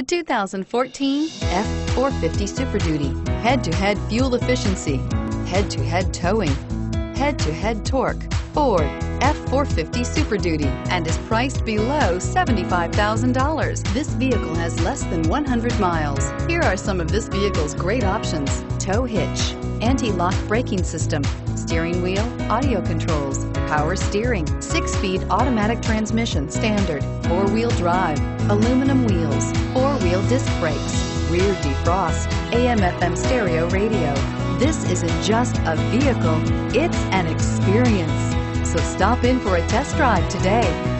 The 2014 F-450 Super Duty. Head-to-head fuel efficiency, head-to-head towing, head-to-head torque. Ford F-450 Super Duty and is priced below $75,000. This vehicle has less than 100 miles. Here are some of this vehicle's great options. Tow hitch, anti-lock braking system, steering wheel, audio controls, power steering, six-speed automatic transmission standard, four-wheel drive, aluminum wheels, four-wheel disc brakes, rear defrost, AM-FM stereo radio. This isn't just a vehicle, it's an experience. So stop in for a test drive today.